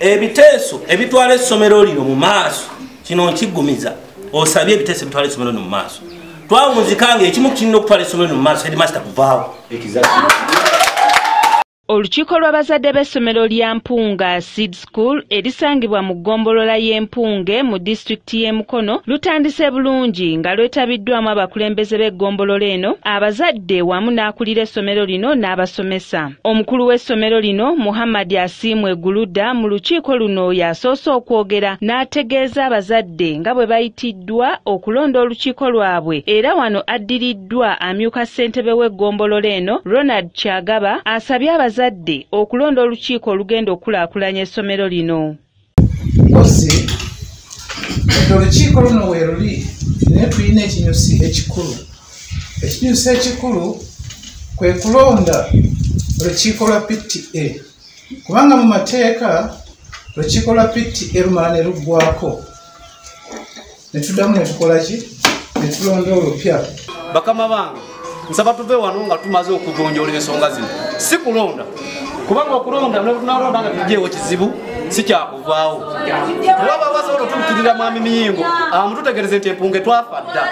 ebiteeso ebitwala essomero lino mu maaso kino nkigumiza. Osabye ebiteeso ebitwala essomero lino mu maaso. Twawunzika nga ekimu kirina okutwala essomero lino mu maaso headmaster kuvaawo olukiiko lw'abazadde b'essomero lya mpunga seed school erisangibwa mu ggombolola y'empunge mu disitulikiti y'e mukono lutandise bulungi nga lwetabiddwamu abakulembeze b'eggombolola eno abazadde wamu n'akulira essomero lino n'abasomesa. Omukulu w'essomero lino muhammadi asiimwe guluda mu lukiiko luno yasoose okwogera n'ategeeza abazadde nga bwe bayitiddwa okulonda olukiiko lwabwe. Era wano addiriddwa amyuka ssentebe w'eggombolola eno ronald kyagaba asabye abazadde abazadde okulonda olukiiko olugenda okukulaakulanya essomero lino. Mpozi ete olukiiko luno weeruli naye tulina ekinyusi ekikulu. Ekinyusi ekikulu kwe kulonda olukiiko lwa pta kubanga mu mateeka olukiiko lwa pta lumala ne luggwako ne tuddamu ne tukola ki? Ne tulonda olupya. Bakama bange nsaba tuve wano nga tumaze okugonjola ensonga zino si kulonda. Kubanga okulonda tunalonda nga tujeewo kizibu si kyakuvaawo waba basobola otuukirira mwami miyingo amututegereze nti empunge twafa dda.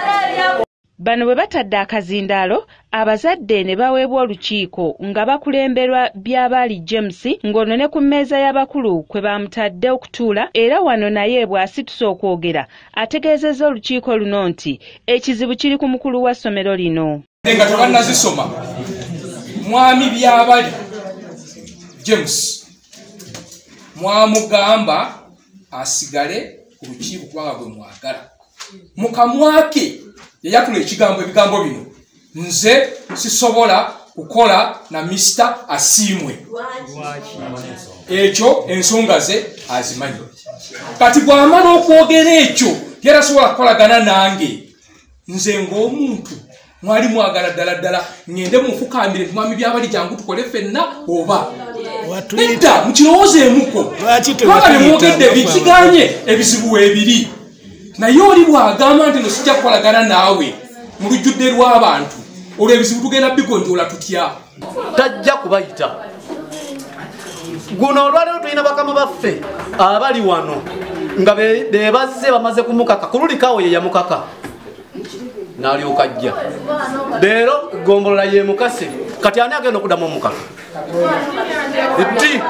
Bano bwe batadde akazindaalo abazadde ne baweebwa olukiiko nga bakulemberwa byabaali james ng'ono ne ku mmeeza y'abakulu kwe bamutadde okutuula era wano naye bw'asitusa okwogera ategeezezza olukiiko luno nti ekizibu kiri ku mukulu wa ssomero lino. Nga tebannazisoma mwami byabali. James mwamugamba asigale ku lukiiko kubanga gwe mwagala. Mukamwake yayatula ekigambo ebigambo bino. Nze sisobola kukola na misita asiimwe ekyo ensonga ze azimanyi. Kati bw'amala okwogera ekyo yerasobola kukolagana nange. Nze ng'omuntu mwali mwagala ddala ddala ŋŋende mufukambire nti mwami byabali jangu tukole ffenna oba? Edda mukirowoozeemuko kubanga nemwogedde bikiganye ebizibu weebiri naye oli bw'agamba nti no sijja kukolagana naawe mu lujjudde lw'abantu olwo ebizibu tugenda bigonjoola tutya? Tajja kubayita. Guno olwaleero tulina bakama baffe abali wano nga bebazze bamaze kumukaka ku lulikaawo ye yamukaka n'alyoka ajja leero gombolola ye mukase kati ani agenda okuddamu omukaka ti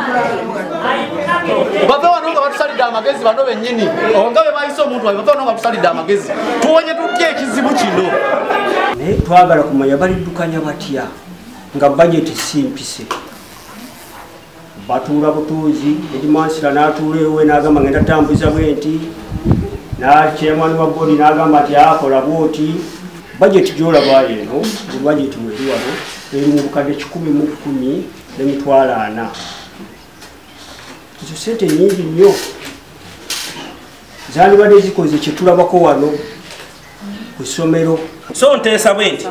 bave wano nga batusalidde amagezi bano bennyini nga be bayise omuntu wabe bave wano nga batusalidde amagezi tuwonye tutya ekizibu kino? Naye twagala kumanya baliddukanya batya nga bajeti simpise? Batuula butuuzi edimansira n'atuula ewe n'agamba ngenda tambuza bwenti nakyemani wa bodi n'agamba nti akola bwoti. Bajeti gyolaba eno bajeti weri wano eri mu bukadde kikumi mu kkumi n'emitwalo ana. Ezo sente nyingi nnyo. Zandibadde zikoze kyetulabako wano ku ssomero. So nteesa bwe nti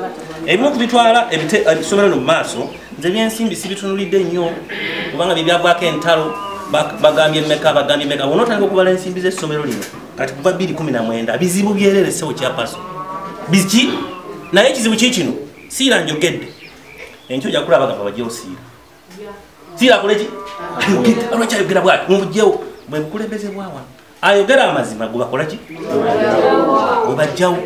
ebimu kubitwala ebisomero no mu maaso nze byensimbi sibitunulidde nnyo kubanga byebyagwako entalo bagambye meka bagambye meka wona otandika okubala ensimbi z'essomero lino kati kuva 219 bizibu byereresewo kyapaso biki naye ekizibu kikino siira njogedde. Enkyo ojja kulaba bagamba bajjewo siira akoleki lwakyayogera bwati? Mubujjewo bwe bukulembeze bwawano ayogera amazima gwe bakolaki bwe bajjawo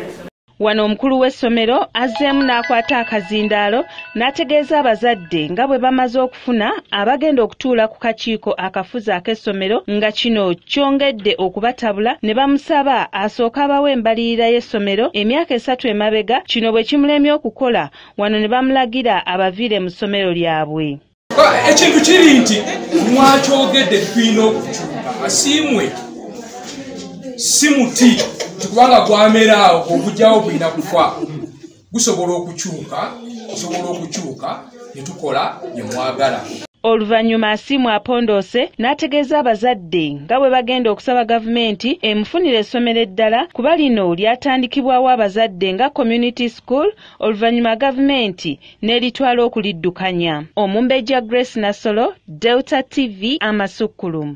wano omukulu w'essomero azzeemu n'akwata akazindaalo n'ategeeza abazadde nga bwe bamaze okufuna abagenda okutuula ku kakiiko akafuzi ak'essomero nga kino kyongedde okubatabula ne bamusaba asooke abawa embalirira y'essomero emyaka esatu emabega. Kino bwe kimulemye okukola wano ne bamulagira abaviire mu ssomero lyabwe. Ekintu kiri nti mwakyogedde tulina okukyuka asiimwe si muti kubanga gwameraawo ogujjawo gulina kufa. Gusobola okukyuka gusobola okukyuka ne tukola bye mwagala. Oluvannyuma asiimu apondoose n'ategeeza abazadde nga bwe bagenda okusaba gavumenti emufunira essomero eddala kuba lino lyatandikibwawo abazadde nga community school oluvannyuma gavumenti n'eritwala okuliddukanya omumbejja grace nasolo delta tv amasukkulumu